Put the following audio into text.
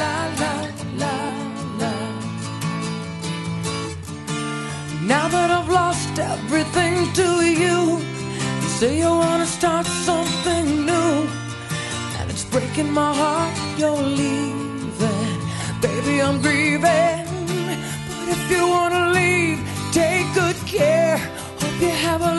la la la la. Now that I've lost everything to you, you say you wanna start something new, and it's breaking my heart you're leaving. Baby, I'm grieving, but if you wanna leave, take good care. Hope you have a